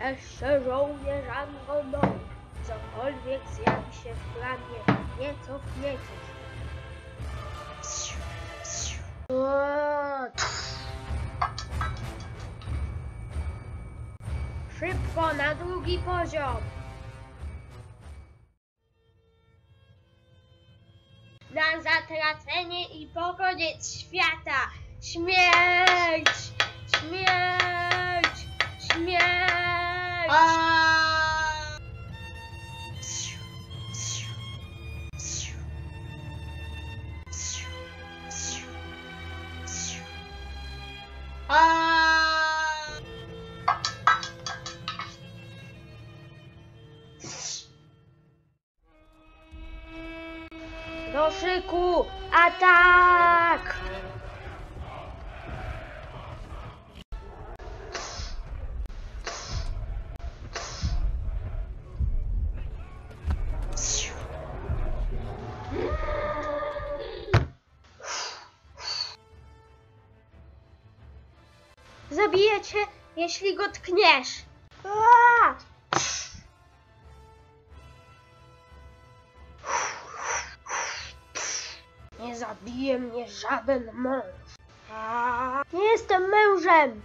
Jeszcze żołnierzami honoru. Cokolwiek zjawi się w planie, nie cofniecie się. Szybko na drugi poziom. Na zatracenie i pokoniec świata. Śmierć! Śmierć! Do szyku! Atak! Zabiję cię, jeśli go tkniesz. Zabije mnie żaden mąż. A, nie jestem mężem.